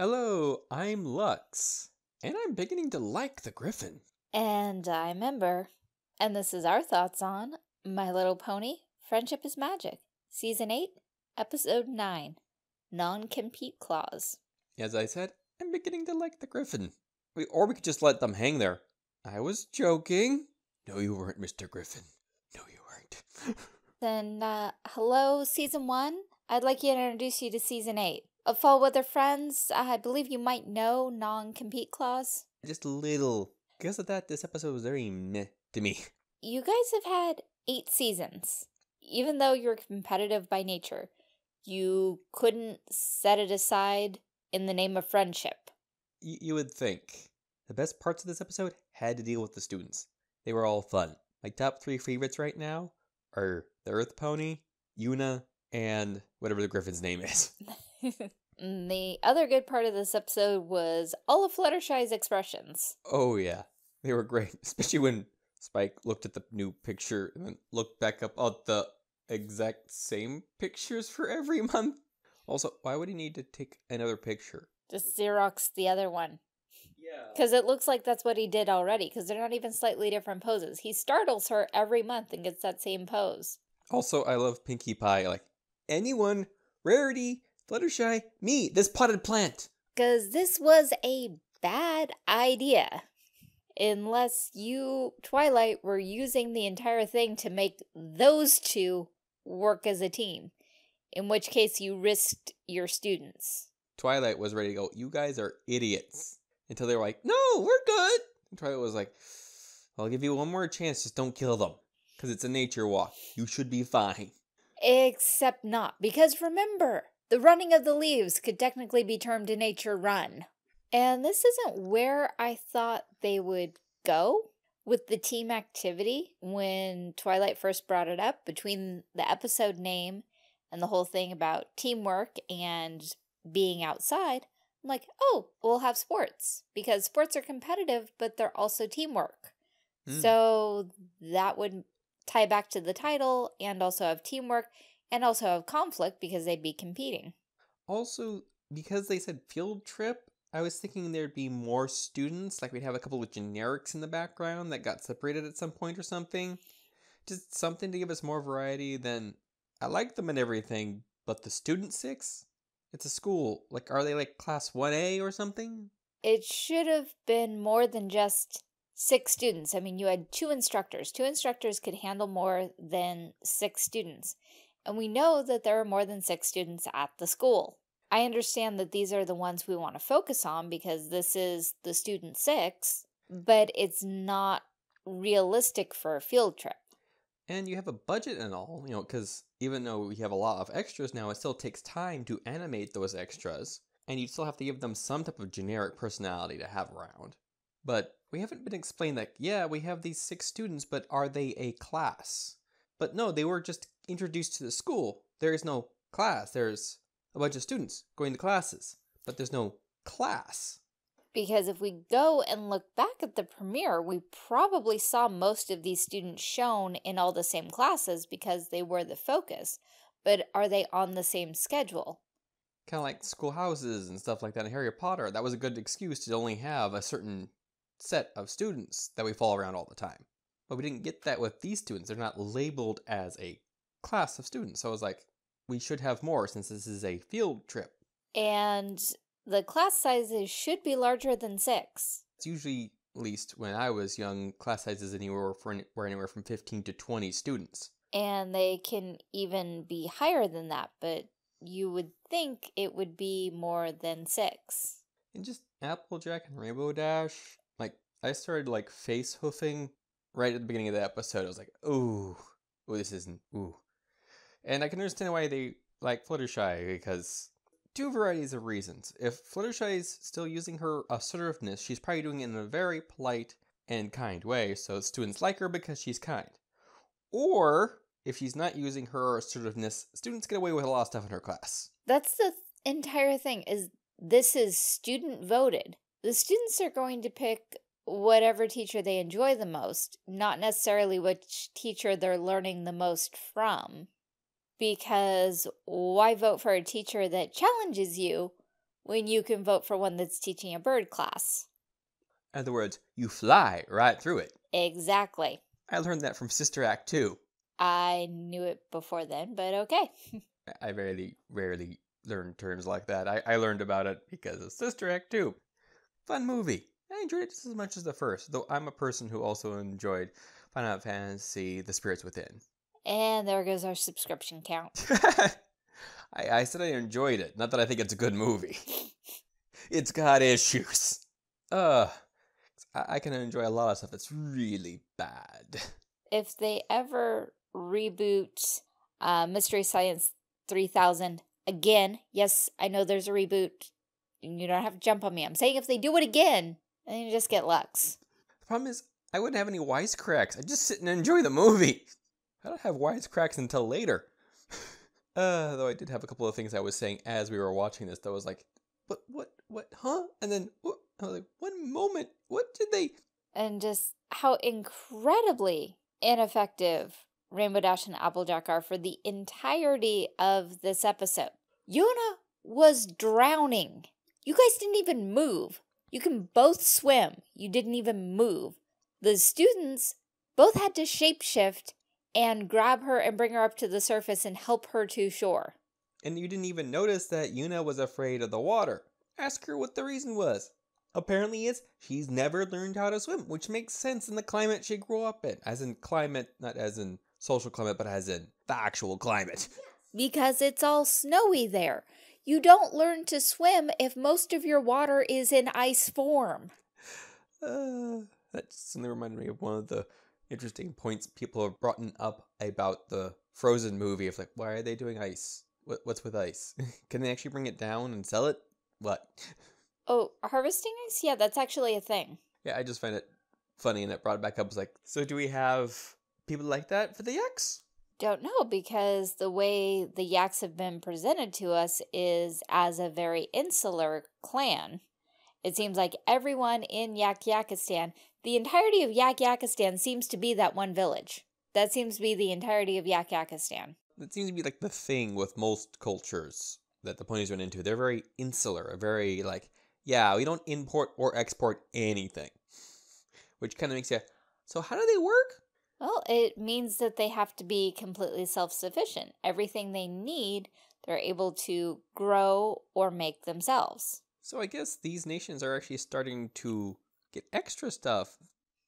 Hello, I'm Lux, and I'm beginning to like the Griffin. And I'm Ember, and this is our thoughts on My Little Pony Friendship is Magic, Season 8, Episode 9 Non Compete Clause. As I said, I'm beginning to like the Griffin. We, or we could just let them hang there. I was joking. No, you weren't, Mr. Griffin. No, you weren't. Then, uh, hello, Season 1. I'd like you to introduce you to Season 8. Of Fall Weather Friends, I believe you might know Non Compete Clause. just a little. Because of that, this episode was very meh to me. You guys have had eight seasons. Even though you're competitive by nature, you couldn't set it aside in the name of friendship. Y- you would think. The best parts of this episode had to deal with the students. They were all fun. My top three favorites right now are the Earth Pony, Yona, and whatever the Griffin's name is. And mm, the other good part of this episode was all of Fluttershy's expressions. Oh yeah, they were great, especially when Spike looked at the new picture and then looked back up at the exact same pictures for every month. Also, why would he need to take another picture? Just Xerox the other one. Yeah. Because it looks like that's what he did already, because they're not even slightly different poses. He startles her every month and gets that same pose. Also, I love Pinkie Pie. Like anyone, Rarity, Fluttershy, me, this potted plant. Because this was a bad idea. Unless you, Twilight, were using the entire thing to make those two work as a team. In which case you risked your students. Twilight was ready to go. You guys are idiots. Until they were like, no, we're good. And Twilight was like, I'll give you one more chance. Just don't kill them. Because it's a nature walk. You should be fine. Except not, because remember, the running of the leaves could technically be termed a nature run. And this isn't where I thought they would go with the team activity when Twilight first brought it up between the episode name and the whole thing about teamwork and being outside. I'm like, oh, we'll have sports because sports are competitive, but they're also teamwork. Hmm. So that would tie back to the title and also have teamwork and also have conflict because they'd be competing. Also, because they said field trip, I was thinking there'd be more students. Like we'd have a couple of generics in the background that got separated at some point or something. Just something to give us more variety than I like them and everything, but the student six? It's a school. Like, are they like class 1A or something? It should have been more than just six students. I mean, you had two instructors. Two instructors could handle more than six students. And we know that there are more than six students at the school. I understand that these are the ones we want to focus on because this is the student six, but it's not realistic for a field trip. And you have a budget and all, you know, because even though we have a lot of extras now, it still takes time to animate those extras. And you still have to give them some type of generic personality to have around. But we haven't been explained that, yeah, we have these six students, but are they a class? But no, they were just introduced to the school. There is no class. There's a bunch of students going to classes, but there's no class. Because if we go and look back at the premiere, we probably saw most of these students shown in all the same classes because they were the focus. But are they on the same schedule? Kind of like schoolhouses and stuff like that in Harry Potter. That was a good excuse to only have a certain set of students that we follow around all the time. But we didn't get that with these students. They're not labeled as a class of students. So I was like, we should have more since this is a field trip. And the class sizes should be larger than six. It's usually, at least when I was young, class sizes anywhere for were anywhere from 15 to 20 students. And they can even be higher than that, but you would think it would be more than six. And just Applejack and Rainbow Dash, like I started like face hoofing right at the beginning of the episode. I was like, ooh, ooh, this isn't ooh. And I can understand why they like Fluttershy because two varieties of reasons. If Fluttershy is still using her assertiveness, she's probably doing it in a very polite and kind way, so students like her because she's kind. Or if she's not using her assertiveness, students get away with a lot of stuff in her class. That's the entire thing is this is student voted. The students are going to pick whatever teacher they enjoy the most, not necessarily which teacher they're learning the most from. Because why vote for a teacher that challenges you when you can vote for one that's teaching a bird class. In other words, you fly right through it. Exactly. I learned that from Sister Act 2. I knew it before then, but okay. I very rarely learn terms like that. I, I learned about it because of Sister Act 2. Fun movie. I enjoyed it just as much as the first, though I'm a person who also enjoyed Final Fantasy The Spirits Within. And there goes our subscription count. I, I said I enjoyed it, not that I think it's a good movie. it's got issues. Uh, I, I can enjoy a lot of stuff that's really bad. If they ever reboot uh, Mystery Science 3000 again, yes, I know there's a reboot. You don't have to jump on me. I'm saying if they do it again, then you just get Lux. The problem is, I wouldn't have any wisecracks. I'd just sit and enjoy the movie. I don't have wisecracks until later. Uh, though I did have a couple of things I was saying as we were watching this that was like, what, what, what, huh? And then I was like, one moment, what did they? And just how incredibly ineffective Rainbow Dash and Applejack are for the entirety of this episode. Yona was drowning. You guys didn't even move. You can both swim. You didn't even move. The students both had to shapeshift and grab her and bring her up to the surface and help her to shore. And you didn't even notice that Yona was afraid of the water. Ask her what the reason was. Apparently it's she's never learned how to swim, which makes sense in the climate she grew up in. As in climate, not as in social climate, but as in the actual climate. Because it's all snowy there. You don't learn to swim if most of your water is in ice form. Uh, that suddenly reminded me of one of the interesting points people have brought up about the Frozen movie of like, why are they doing ice? What, what's with ice? Can they actually bring it down and sell it? What? Oh, harvesting ice? Yeah, that's actually a thing. Yeah, I just find it funny and it brought it back up. It's like, so do we have people like that for the yaks? Don't know because the way the yaks have been presented to us is as a very insular clan. It seems like everyone in Yakyakistan the entirety of Yakyakistan seems to be that one village. That seems to be the entirety of Yakyakistan. That seems to be like the thing with most cultures that the ponies run into. They're very insular, very like, yeah, we don't import or export anything. Which kind of makes you, so how do they work? Well, it means that they have to be completely self sufficient. Everything they need, they're able to grow or make themselves. So I guess these nations are actually starting to get extra stuff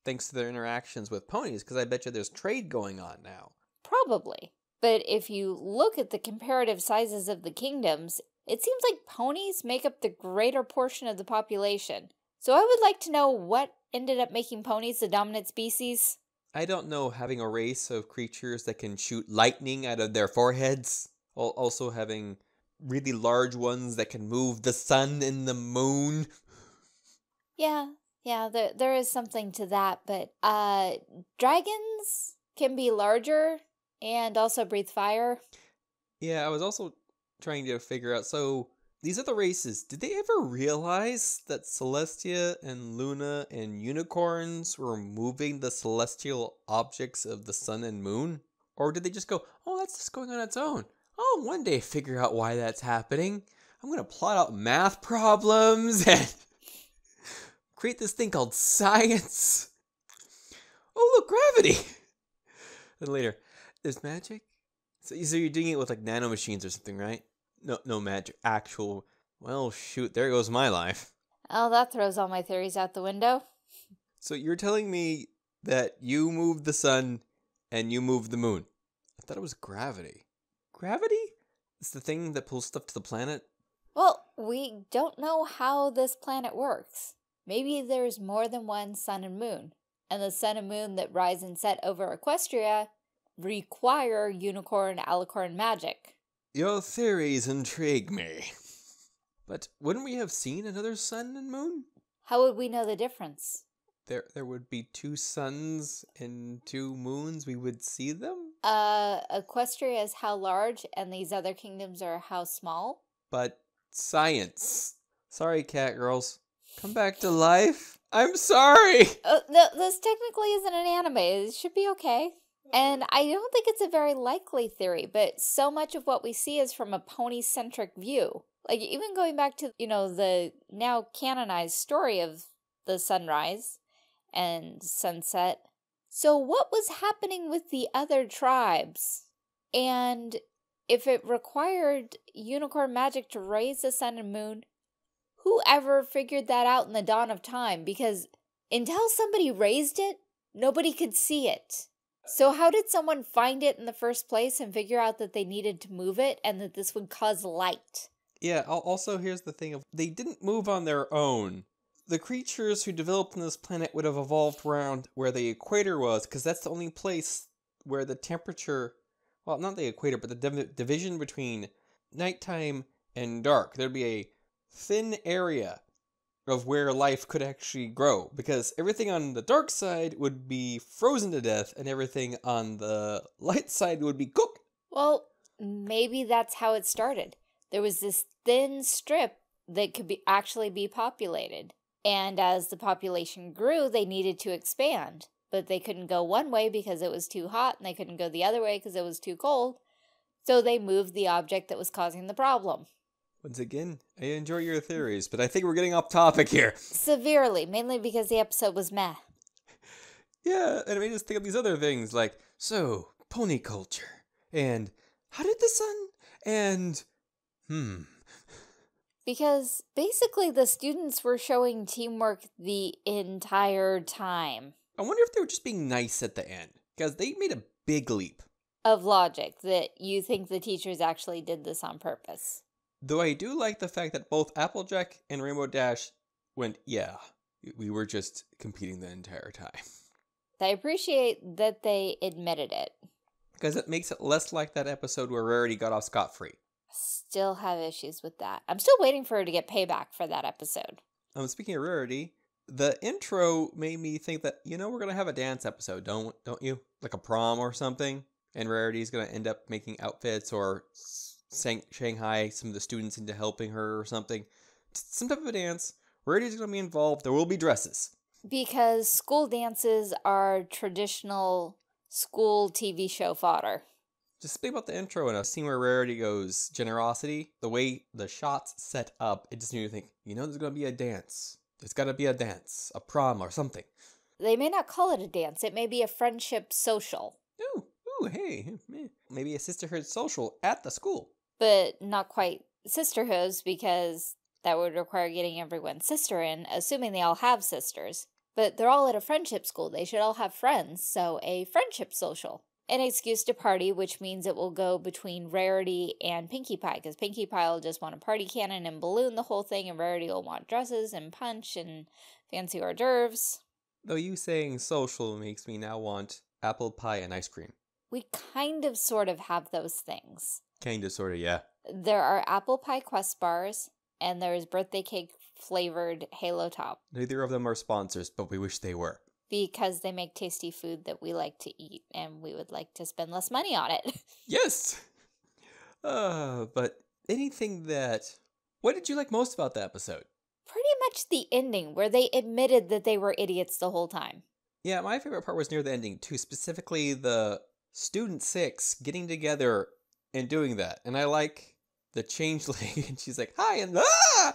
thanks to their interactions with ponies, because I bet you there's trade going on now. Probably. But if you look at the comparative sizes of the kingdoms, it seems like ponies make up the greater portion of the population. So I would like to know what ended up making ponies the dominant species. I don't know having a race of creatures that can shoot lightning out of their foreheads, also having really large ones that can move the sun and the moon. Yeah, yeah, there there is something to that, but uh dragons can be larger and also breathe fire. Yeah, I was also trying to figure out so these other races, did they ever realize that Celestia and Luna and unicorns were moving the celestial objects of the sun and moon? Or did they just go, oh, that's just going on its own? I'll one day figure out why that's happening. I'm going to plot out math problems and create this thing called science. Oh, look, gravity. and later, there's magic. So, so you're doing it with like nanomachines or something, right? No, no magic. Actual. Well, shoot, there goes my life. Oh, that throws all my theories out the window. So you're telling me that you moved the sun and you moved the moon. I thought it was gravity. Gravity? It's the thing that pulls stuff to the planet? Well, we don't know how this planet works. Maybe there's more than one sun and moon, and the sun and moon that rise and set over Equestria require unicorn alicorn magic. Your theories intrigue me. But wouldn't we have seen another sun and moon? How would we know the difference? There there would be two suns and two moons. We would see them? Uh Equestria is how large and these other kingdoms are how small? But science. Sorry, cat girls. Come back to life? I'm sorry! Uh, no, this technically isn't an anime. It should be okay. And I don't think it's a very likely theory, but so much of what we see is from a pony centric view. Like, even going back to, you know, the now canonized story of the sunrise and sunset. So, what was happening with the other tribes? And if it required unicorn magic to raise the sun and moon, whoever figured that out in the dawn of time? Because until somebody raised it, nobody could see it. So, how did someone find it in the first place and figure out that they needed to move it and that this would cause light? Yeah, also here's the thing of they didn't move on their own. The creatures who developed on this planet would have evolved around where the equator was, because that's the only place where the temperature, well, not the equator, but the div- division between nighttime and dark. There'd be a thin area of where life could actually grow, because everything on the dark side would be frozen to death, and everything on the light side would be cooked. Well, maybe that's how it started. There was this thin strip that could be actually be populated. And as the population grew, they needed to expand. But they couldn't go one way because it was too hot, and they couldn't go the other way because it was too cold. So they moved the object that was causing the problem. Once again, I enjoy your theories, but I think we're getting off topic here. Severely, mainly because the episode was meh. Yeah, and it made us think of these other things like, so, pony culture, and how did the sun, and, hmm. Because basically the students were showing teamwork the entire time. I wonder if they were just being nice at the end, because they made a big leap. Of logic that you think the teachers actually did this on purpose. Though I do like the fact that both Applejack and Rainbow Dash went, yeah, we were just competing the entire time. I appreciate that they admitted it. Because it makes it less like that episode where Rarity got off scot free. Still have issues with that. I'm still waiting for her to get payback for that episode. Um, speaking of Rarity, the intro made me think that you know we're gonna have a dance episode, don't don't you? Like a prom or something, and Rarity's gonna end up making outfits or sang- Shanghai some of the students into helping her or something. Some type of a dance. Rarity's gonna be involved. There will be dresses. Because school dances are traditional school TV show fodder. Just think about the intro and a scene where Rarity goes generosity. The way the shots set up, it just made me think, you know, there's gonna be a dance. There's gotta be a dance, a prom or something. They may not call it a dance. It may be a friendship social. Ooh, ooh, hey, maybe a sisterhood social at the school. But not quite sisterhoods because that would require getting everyone's sister in, assuming they all have sisters. But they're all at a friendship school. They should all have friends, so a friendship social. An excuse to party, which means it will go between Rarity and Pinkie Pie, because Pinkie Pie will just want a party cannon and balloon the whole thing, and Rarity will want dresses and punch and fancy hors d'oeuvres. Though you saying social makes me now want apple pie and ice cream. We kind of sort of have those things. Kinda, sorta, yeah. There are apple pie quest bars, and there's birthday cake flavored Halo Top. Neither of them are sponsors, but we wish they were. Because they make tasty food that we like to eat, and we would like to spend less money on it. yes! Uh, but anything that. What did you like most about the episode? Pretty much the ending, where they admitted that they were idiots the whole time. Yeah, my favorite part was near the ending, too. Specifically, the student six getting together and doing that. And I like the changeling, and she's like, hi, and ah!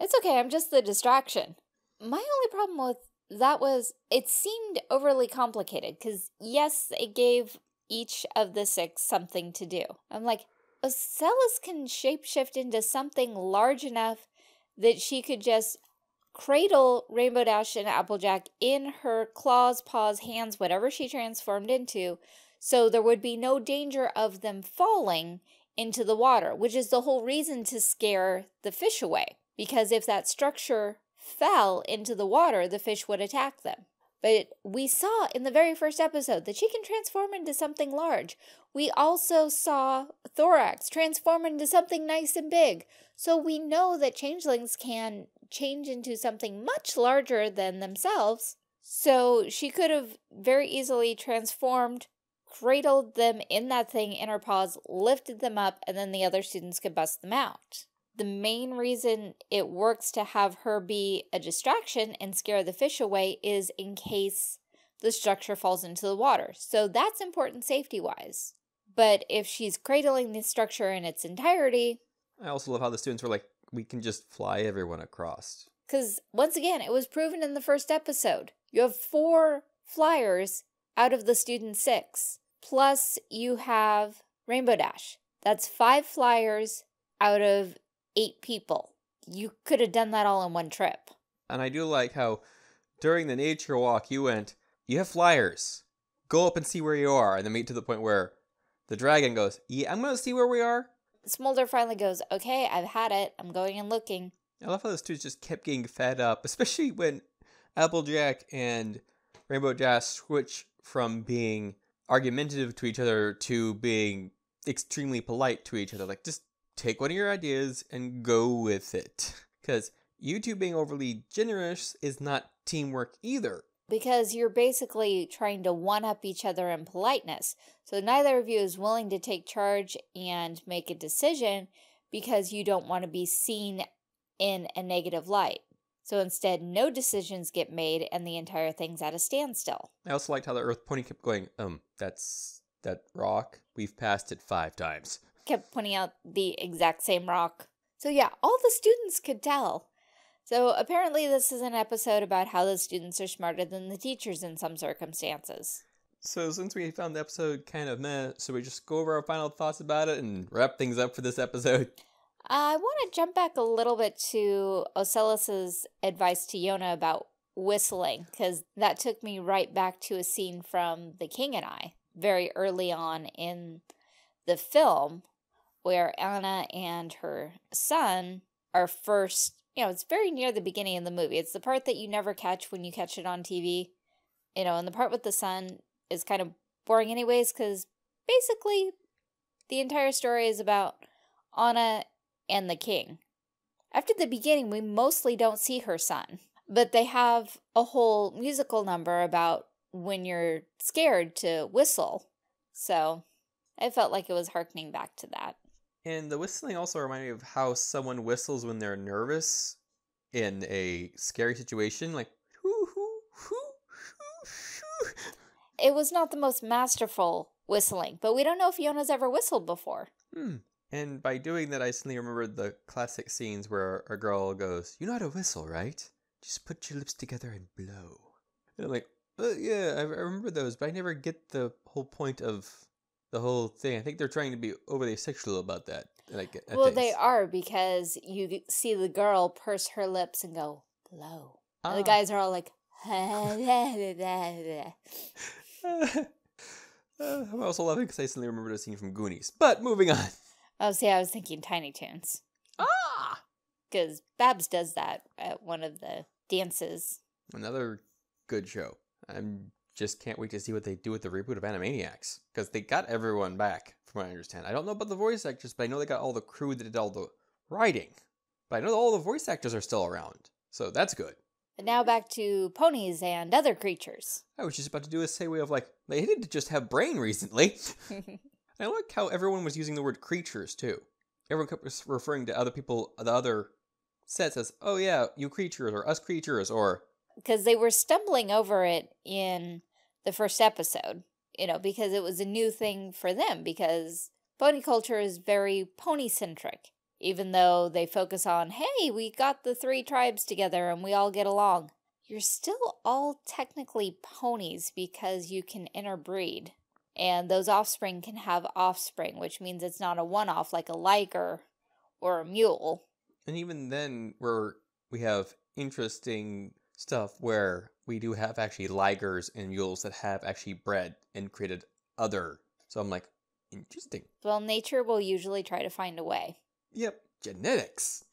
It's okay, I'm just the distraction. My only problem with that was it seemed overly complicated because, yes, it gave each of the six something to do. I'm like, Ocellus can shapeshift into something large enough that she could just cradle Rainbow Dash and Applejack in her claws, paws, hands, whatever she transformed into, so there would be no danger of them falling into the water, which is the whole reason to scare the fish away. Because if that structure fell into the water, the fish would attack them. But we saw in the very first episode that she can transform into something large. We also saw Thorax transform into something nice and big. So we know that changelings can change into something much larger than themselves. So she could have very easily transformed, cradled them in that thing in her paws, lifted them up, and then the other students could bust them out the main reason it works to have her be a distraction and scare the fish away is in case the structure falls into the water. So that's important safety wise. But if she's cradling the structure in its entirety. I also love how the students were like, we can just fly everyone across. Because once again, it was proven in the first episode. You have four flyers out of the student six, plus you have Rainbow Dash. That's five flyers out of eight people. You could have done that all in one trip. And I do like how during the nature walk you went, you have flyers. Go up and see where you are. And then meet to the point where the dragon goes, Yeah, I'm gonna see where we are. Smolder finally goes, Okay, I've had it. I'm going and looking. I love how those two just kept getting fed up, especially when Applejack and Rainbow Dash switch from being argumentative to each other to being extremely polite to each other. Like, just take one of your ideas and go with it. Because you two being overly generous is not teamwork either. Because you're basically trying to one up each other in politeness. So neither of you is willing to take charge and make a decision because you don't want to be seen in a negative light. So instead, no decisions get made and the entire thing's at a standstill. I also liked how the Earth Pony kept going, um, that's that rock. We've passed it five times. Kept pointing out the exact same rock. So yeah, all the students could tell. So apparently this is an episode about how the students are smarter than the teachers in some circumstances. So since we found the episode kind of meh, so we just go over our final thoughts about it and wrap things up for this episode. I want to jump back a little bit to Ocellus's advice to Yona about whistling, because that took me right back to a scene from The King and I, very early on in the film, where Anna and her son are first, you know, it's very near the beginning of the movie. It's the part that you never catch when you catch it on TV. You know, and the part with the son is kind of boring anyways, because basically the entire story is about Anna and the king. After the beginning, we mostly don't see her son, but they have a whole musical number about when you're scared to whistle. So I felt like it was harkening back to that. And the whistling also reminded me of how someone whistles when they're nervous in a scary situation, like hoo hoo hoo hoo hoo. It was not the most masterful whistling, but we don't know if Yona's ever whistled before. Hmm. And by doing that, I suddenly remembered the classic scenes where a girl goes, "You know how to whistle, right? Just put your lips together and blow." And I'm like, uh, "Yeah, I, remember those, but I never get the whole point of the whole thing. I think they're trying to be overly sexual about that." Like, well, they are because you see the girl purse her lips and go, blow. And the Ah. guys are all like, I'm also laughing because I suddenly remembered a scene from Goonies. But moving on. Oh, see, I was thinking Tiny Toons. Ah! Because Babs does that at one of the dances. Another good show. I'm just can't wait to see what they do with the reboot of Animaniacs because they got everyone back, from what I understand. I don't know about the voice actors, but I know they got all the crew that did all the writing. But I know all the voice actors are still around, so that's good. And now back to ponies and other creatures. I was just about to do a segue of like they didn't just have brain recently. I like how everyone was using the word creatures too. Everyone kept referring to other people, the other sets as, "Oh yeah, you creatures," or "us creatures," or Because they were stumbling over it in the first episode, you know, because it was a new thing for them, because pony culture is very pony centric. Even though they focus on, hey, we got the three tribes together and we all get along. You're still all technically ponies because you can interbreed. And those offspring can have offspring, which means it's not a one off like a liger or a mule. And even then, we're we have interesting stuff where we do have actually ligers and mules that have actually bred and created other. So I'm like, interesting. Well, nature will usually try to find a way. Yep, genetics.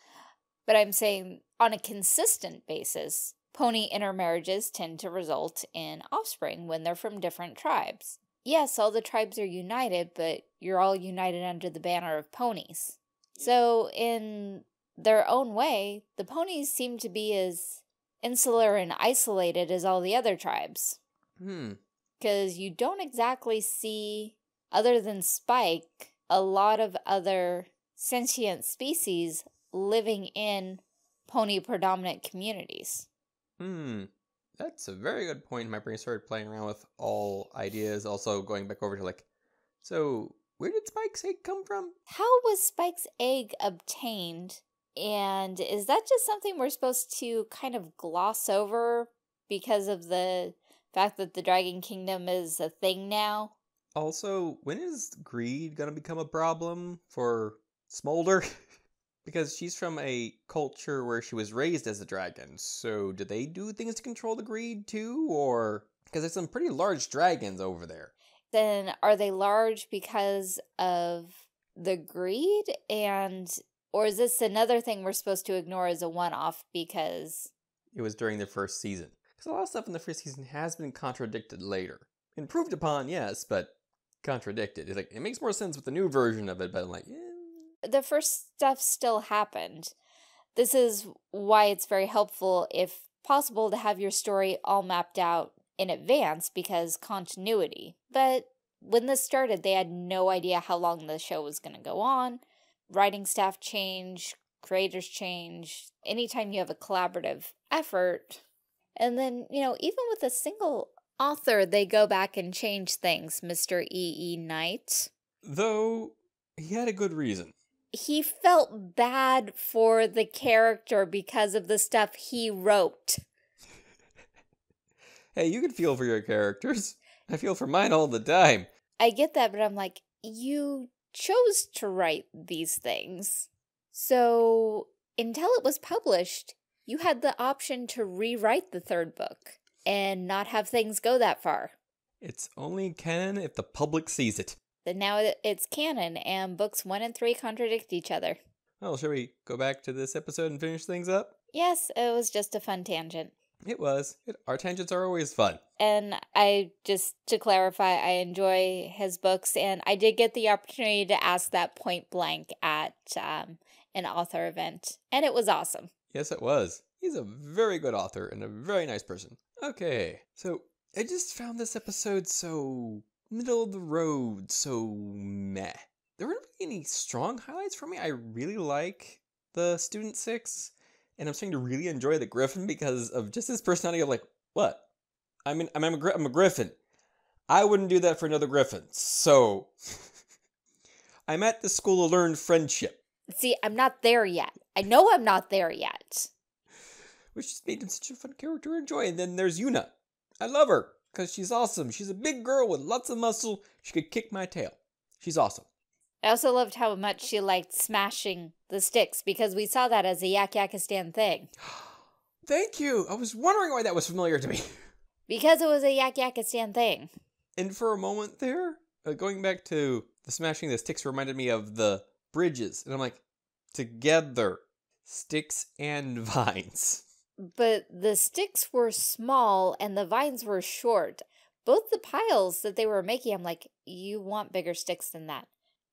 But I'm saying on a consistent basis, pony intermarriages tend to result in offspring when they're from different tribes. Yes, all the tribes are united, but you're all united under the banner of ponies. So, in their own way, the ponies seem to be as insular and isolated as all the other tribes. Hmm. Because you don't exactly see, other than Spike, a lot of other sentient species living in pony predominant communities. Hmm. That's a very good point. My brain started playing around with all ideas. Also, going back over to like, so where did Spike's egg come from? How was Spike's egg obtained? And is that just something we're supposed to kind of gloss over because of the fact that the Dragon Kingdom is a thing now? Also, when is greed gonna become a problem for Smolder? because she's from a culture where she was raised as a dragon. So, do they do things to control the greed too? Or. Because there's some pretty large dragons over there. Then are they large because of the greed? And. Or is this another thing we're supposed to ignore as a one off because. It was during the first season. Because a lot of stuff in the first season has been contradicted later. Improved upon, yes, but contradicted. It's like, it makes more sense with the new version of it, but I'm like, eh. The first stuff still happened. This is why it's very helpful, if possible, to have your story all mapped out in advance because continuity. But when this started, they had no idea how long the show was going to go on. Writing staff change, creators change. Anytime you have a collaborative effort, and then, you know, even with a single author, they go back and change things, Mr. E. E. Knight. Though, he had a good reason. He felt bad for the character because of the stuff he wrote. hey, you can feel for your characters. I feel for mine all the time. I get that, but I'm like, you chose to write these things. So, until it was published, you had the option to rewrite the third book and not have things go that far. It's only canon if the public sees it. Now it's canon, and books one and three contradict each other. Well, shall we go back to this episode and finish things up? Yes, it was just a fun tangent. It was. It, our tangents are always fun. And I just to clarify, I enjoy his books, and I did get the opportunity to ask that point blank at um, an author event, and it was awesome. Yes, it was. He's a very good author and a very nice person. Okay, so I just found this episode so middle of the road, so meh. There weren't really any strong highlights for me. I really like the Student Six, and I'm starting to really enjoy the Griffin because of just his personality of like, what? I mean, I'm a, I'm a Griffin. I wouldn't do that for another Griffin. So, I'm at the school to learn friendship. See, I'm not there yet. I know I'm not there yet. Which just made him such a fun character to enjoy. And then there's Yona. I love her because she's awesome. She's a big girl with lots of muscle. She could kick my tail. She's awesome. I also loved how much she liked smashing the sticks because we saw that as a Yakyakistan thing. Thank you. I was wondering why that was familiar to me. Because it was a Yakyakistan thing. And for a moment there, uh, going back to the smashing the sticks reminded me of the bridges. And I'm like, together, sticks and vines. But the sticks were small and the vines were short. Both the piles that they were making, I'm like, you want bigger sticks than that.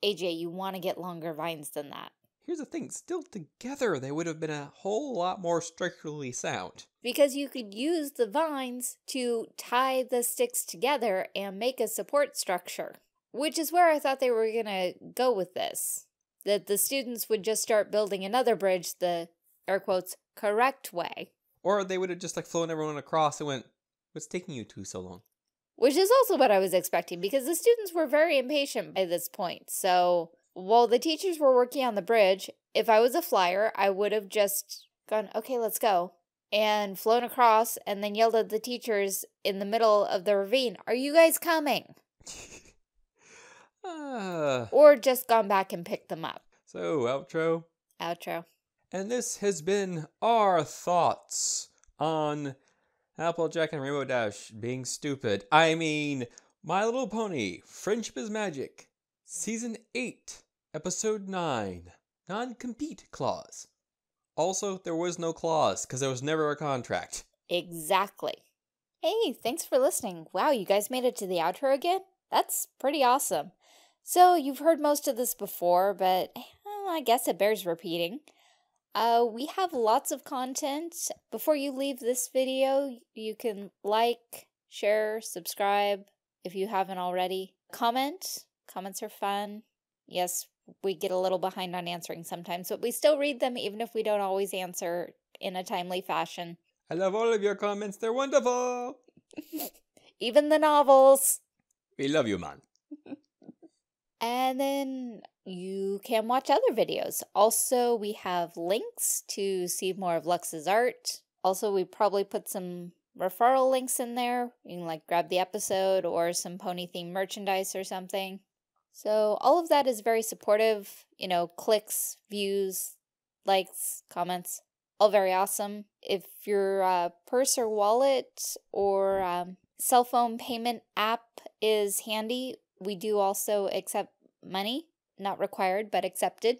AJ, you want to get longer vines than that. Here's the thing, still together, they would have been a whole lot more structurally sound. Because you could use the vines to tie the sticks together and make a support structure. Which is where I thought they were going to go with this. That the students would just start building another bridge the, air quotes, correct way. Or they would have just like flown everyone across and went, what's taking you two so long? Which is also what I was expecting because the students were very impatient by this point. So while the teachers were working on the bridge, if I was a flyer, I would have just gone, okay, let's go. And flown across and then yelled at the teachers in the middle of the ravine, Are you guys coming? uh, or just gone back and picked them up. So, outro. Outro. And this has been our thoughts on Applejack and Rainbow Dash being stupid. I mean, My Little Pony, Friendship is Magic, Season 8, Episode 9, Non Compete Clause. Also, there was no clause because there was never a contract. Exactly. Hey, thanks for listening. Wow, you guys made it to the outro again? That's pretty awesome. So, you've heard most of this before, but eh, well, I guess it bears repeating. Uh, we have lots of content. Before you leave this video, you can like, share, subscribe if you haven't already. Comment. Comments are fun. Yes, we get a little behind on answering sometimes, but we still read them even if we don't always answer in a timely fashion. I love all of your comments. They're wonderful. even the novels. We love you, man. And then you can watch other videos. Also, we have links to see more of Lux's art. Also, we probably put some referral links in there. You can like grab the episode or some pony themed merchandise or something. So all of that is very supportive, you know, clicks, views, likes, comments, all very awesome. If your uh, purse or wallet or um, cell phone payment app is handy, we do also accept money, not required, but accepted.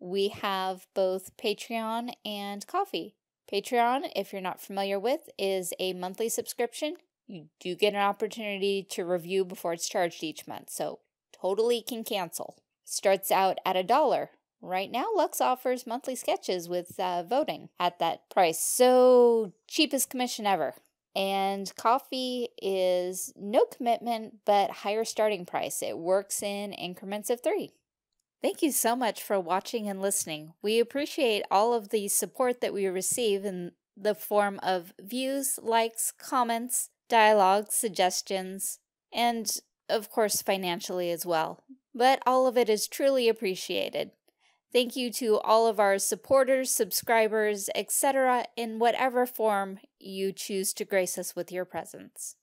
We have both Patreon and Ko-fi. Patreon, if you're not familiar with, is a monthly subscription. You do get an opportunity to review before it's charged each month, so totally can cancel. Starts out at a dollar. Right now, Lux offers monthly sketches with uh, voting at that price, so cheapest commission ever. And Ko-fi is no commitment, but higher starting price. It works in increments of three. Thank you so much for watching and listening. We appreciate all of the support that we receive in the form of views, likes, comments, dialogues, suggestions, and of course financially as well. But all of it is truly appreciated. Thank you to all of our supporters, subscribers, etc., in whatever form you choose to grace us with your presence.